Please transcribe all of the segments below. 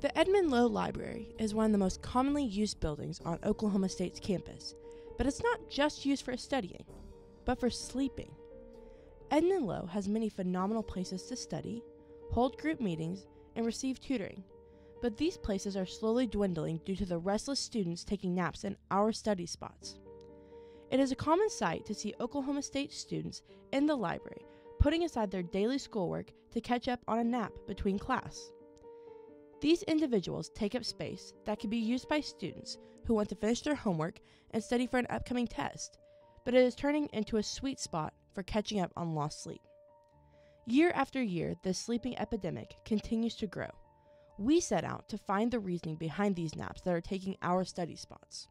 The Edmon Low Library is one of the most commonly used buildings on Oklahoma State's campus, but it's not just used for studying, but for sleeping. Edmon Low has many phenomenal places to study, hold group meetings, and receive tutoring, but these places are slowly dwindling due to the restless students taking naps in our study spots. It is a common sight to see Oklahoma State students in the library putting aside their daily schoolwork to catch up on a nap between class. These individuals take up space that can be used by students who want to finish their homework and study for an upcoming test, but it is turning into a sweet spot for catching up on lost sleep. Year after year, the sleeping epidemic continues to grow. We set out to find the reasoning behind these naps that are taking our study spots.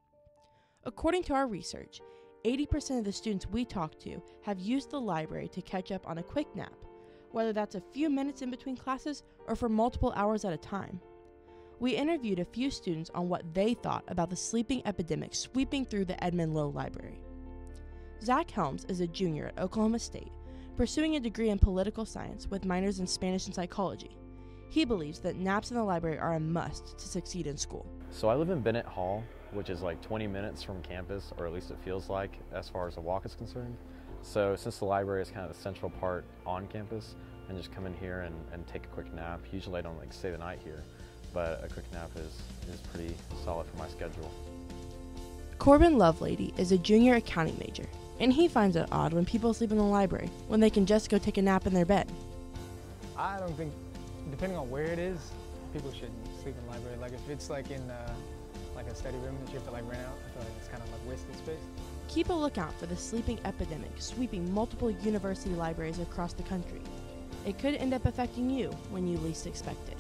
According to our research, 80% of the students we talked to have used the library to catch up on a quick nap, whether that's a few minutes in between classes or for multiple hours at a time. We interviewed a few students on what they thought about the sleeping epidemic sweeping through the Edmon Low Library. Zach Helms is a junior at Oklahoma State, pursuing a degree in political science with minors in Spanish and psychology. He believes that naps in the library are a must to succeed in school. So I live in Bennett Hall, which is like 20 minutes from campus, or at least it feels like as far as a walk is concerned. So since the library is kind of the central part on campus, and just come in here and, and take a quick nap. Usually I don't like stay the night here, but a quick nap is, is pretty solid for my schedule. Corbin Lovelady is a junior accounting major, and he finds it odd when people sleep in the library when they can just go take a nap in their bed. I don't think, depending on where it is, people should sleep in the library. Like if it's like in uh, like a study room that you have to like rent out, I feel like it's kind of like wasted space. Keep a lookout for the sleeping epidemic sweeping multiple university libraries across the country. It could end up affecting you when you least expect it.